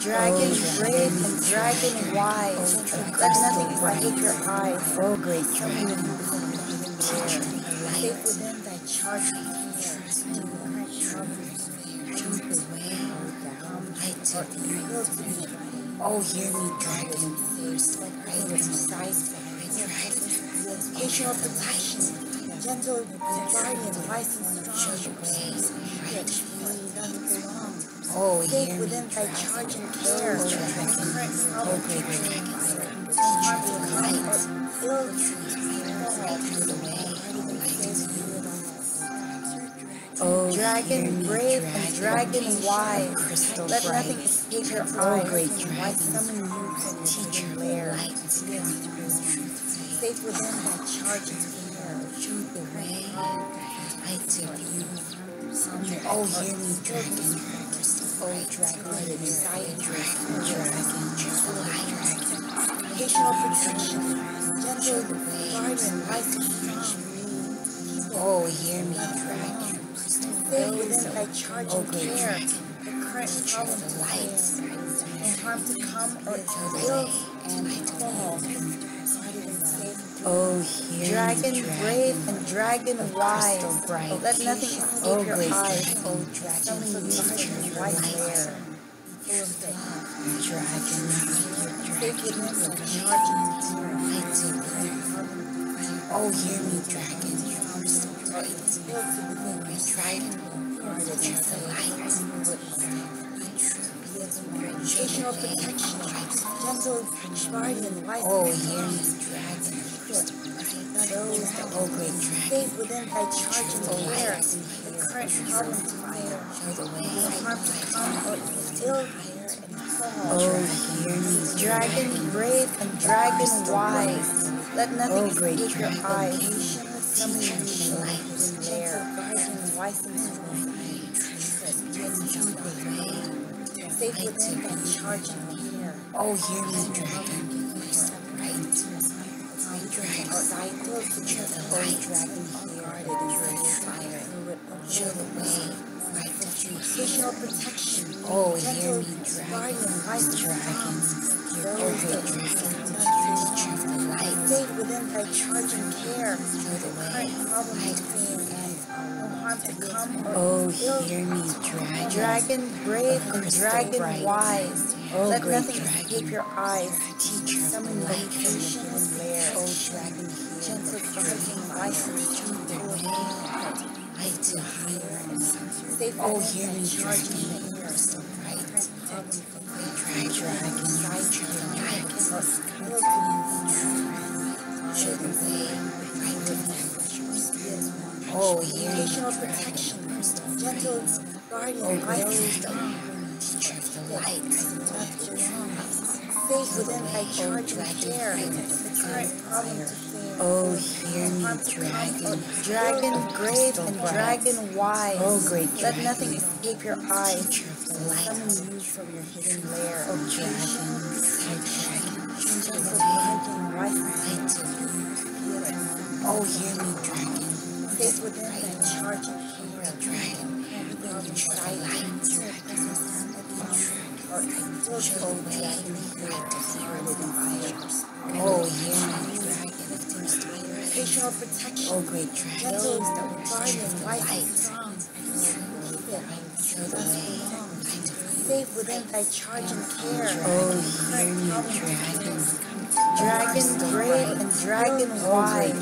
Dragon Oh, brave and dragon wise. Let nothing escape your eyes. Oh, great dragon, you from the hidden teacher lair. of the Safe light, within thy charge of fear. In the current troubles of fear. lead the way, light of you. Will to be Oh, hear me, dragon, safe. Like Right right beside beside dragon, Patient protection. Gentle guardian, wise and show strong. the way, Spirit, we none belong. Oh, hear me, within thy dragon, charge and care. Oh, dragon, current oh, troubles great of fear. dragon, Harm teacher of will the come light, or ill right through the way, Oh, Oh, dragon brave and dragon wise. crystal Let bright, nothing escape your Oh, eyes. great Why dragon, summon you from the teacher hidden of the lair? Safe within thy charge and care. show the way, light of you. Oh, hear me, dragon, Oh, dragon, desire, dragon, dragon, light, Patient protection. Gentle guardian, wise and. Oh, hear me, dragon, Safe within thy charge Oh, care. dragon, The current of light. And harm to come or ill and light Oh, hear Dragon me, brave dragon, and dragon wise. bright. Let nothing escape Oh, your eyes. dragon, Oh, dragon, Summon from you, the teacher of the white light. lair. Full of faith. dragon, Safe dragon, within the charge and terror. light of you. Oh, hear me, dragon, crystal bright. Built to within My dragon, and of the light. Patient protection. Gentle guardian, wise Oh, and hear me, strong. dragon, crystal bright. Those that Oh, great dragon, Safe within thy charge and Oh. The current problem to fear. show the way, The harm to come or ill fire and fall. Oh, hear me, Dragon brave and dragon wise. Let nothing Oh, escape your dragon, eyes. Summon teacher you of the from light. hidden lair. Guardian wise and strong. Safe within thy charge and. Oh, hear me, dragon, crystal bright. My dragon, thy will to of the light. dragon guarded safe fire. Show the way, light of you. Additional protection. Oh, hear me, dragon, dragon. strong. Those great dragon, touch of the light. Safe within thy charge and care. Show the way, Current problem light to of fear. No harm to come or Oh, hear me, dragon. Dragon brave and dragon wise. Oh, Let nothing dragon. escape your eyes. Teacher Summon the light. patience lair. Oh, dragon, Gentle guardian wise and Show the way, light of you. Safe Oh, within hear thy me, charge dragon, and care. crystal bright. Problem to fear. Dragon, dragon, the light. Ill to Show the way, light of you. you. Oh, hear me, Patient dragon, protection. Gentle guardian Oh, wise of the light. Within thy charge and care. The current problem to fear. Oh, hear me, oh, dragon. Dragon brave and dragon wise. Oh, great Let dragon. nothing escape your eyes. Teacher of the light. Summon you from your hidden lair. Oh, dragon, dragon. Show Gentle the way, guardian wise and light of you. Oh, hear me, dragon. Safe within thy charge care. Dragon, Teacher of the way, light of you. Oh, Oh, me, dragon. Facial protection. Oh, great dragon. Guardian of the wise and light. the way, of within thy charge and care. Oh, hear me, dragon. Brave and dragon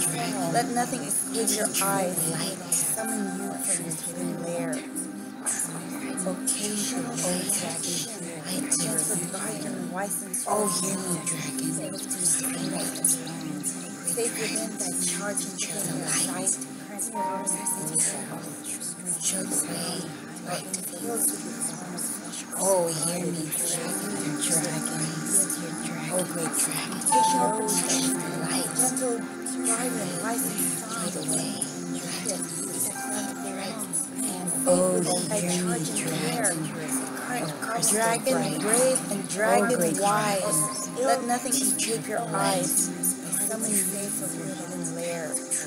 dragon. Let nothing escape your eyes. Summon you from your hidden lair. Occasion, oh dragon, Light of gentle you. guardian wise and hear me, dragon. Safe within thy charge and care. Light. Show the way, light of with the arms of flesh. Oh, hear me, dragon, dragon. Oh, great dragon. Show the light. Show the way. Oh, Oh, thy hear me, charge and care. dragon. Dragon brave and dragon great wise. Let nothing escape your eyes. Summon you from your hidden lair. Show the way,